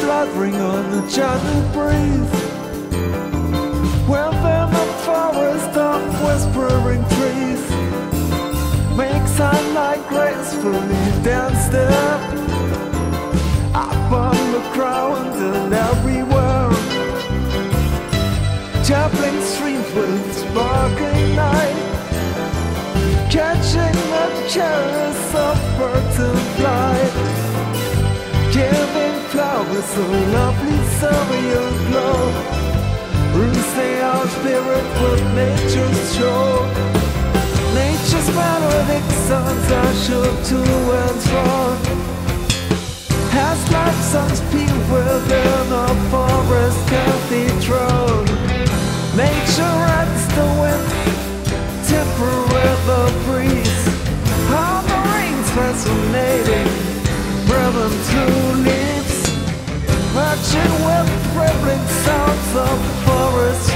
fluttering on the gentle breeze. Within the forest of whispering trees, make sunlight gracefully dance step a lovely surreal glow, bruising our spirit with nature's show. Nature's melodic songs are sure to and from. As life songs peal within a forest cathedral. Nature rides the wind, temper with the breeze. All the rain's fascinating, rhythm through with rippling sounds of forest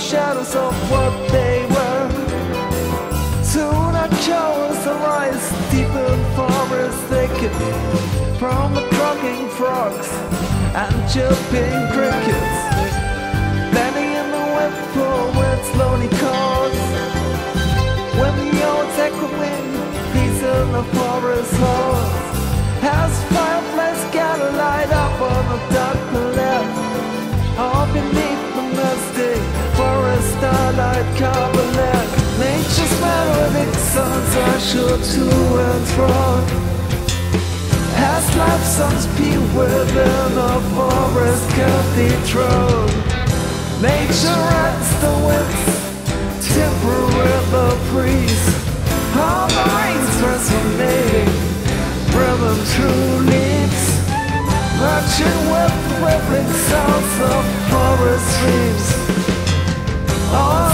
shadows of what they were. Soon our showers arise deep in forest thicket From the croaking frogs and chirping crickets. Landing in the web pool with lonely calls When the old echoing peace in the forest halls songs are sure to and from As life songs peal within a forest cathedral Nature rides the winds, temper with the breeze. The rain's resonating, rhythm through leaves Marching with rippling sounds of forest streams all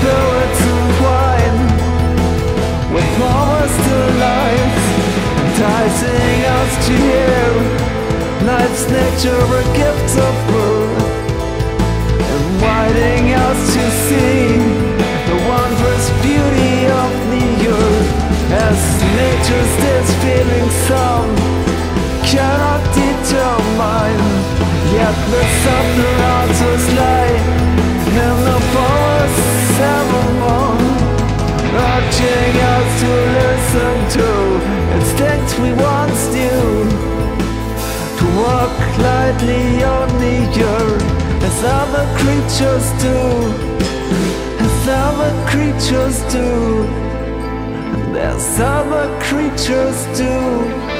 When our spirits With flowers to life Enticing us to you Life's nature a gift of birth Inviting us to see The wondrous beauty of the earth As nature's this feeling some cannot determine Yet the subtle slightly uneager As other creatures do. As other creatures do. As other creatures do.